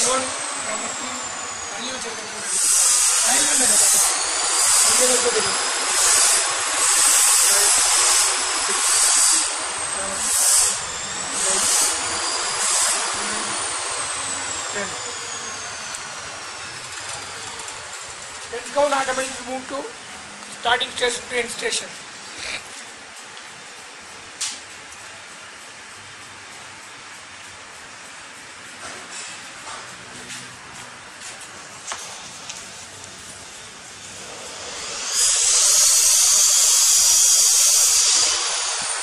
Let's go now. We move to starting train station.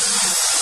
Thank you.